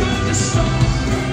through the storm.